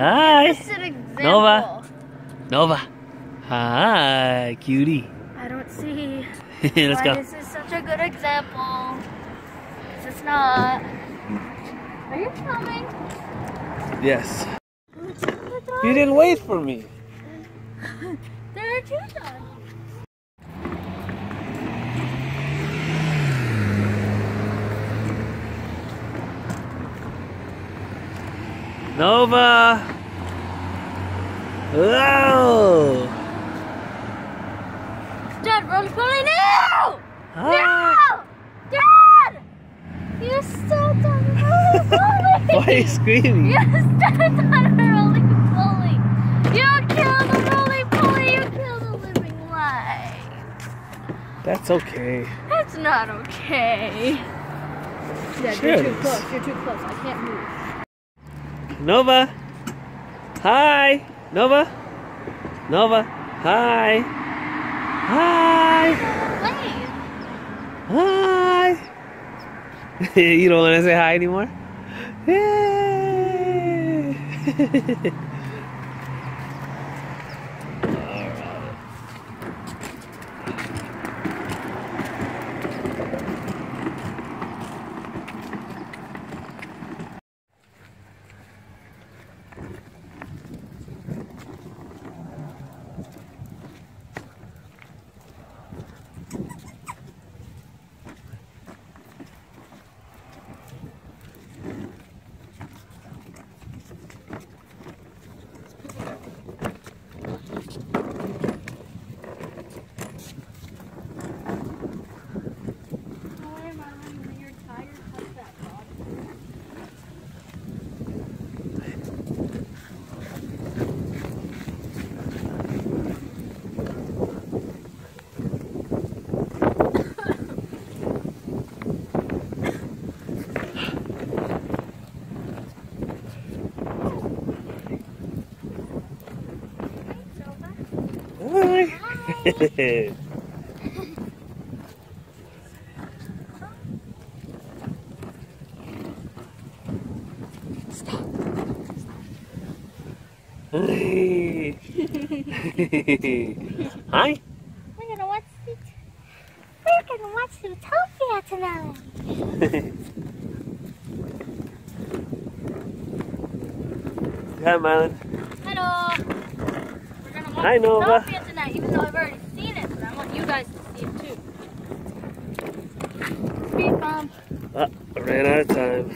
Hi. Nova. Nova. Hi, cutie. I don't see. Let's go. This is such a good example. This is not. Are you coming? Yes. You didn't wait for me. there are two dogs. Nova. Whoa. Dad, roly poly, no! Hi. No! Dad! You a roly poly! Why are you screaming? You a roly poly! You killed roly poly! You killed a living life! That's okay. That's not okay. Dad, Sure you're too close. You're too close. I can't move. Nova. Hi. Nova. Nova. Hi. Hi. Hi. you don't want to say hi anymore? Yay. Hi. Hi. We're gonna watch the, We're gonna watch Zootopia tonight. Hi, Marlon. Hello. We're gonna watch Hi, Nova. Zootopia tonight, even though I've already seen it, but I want you guys to see it too. Speed bump. Uh, I ran out of time.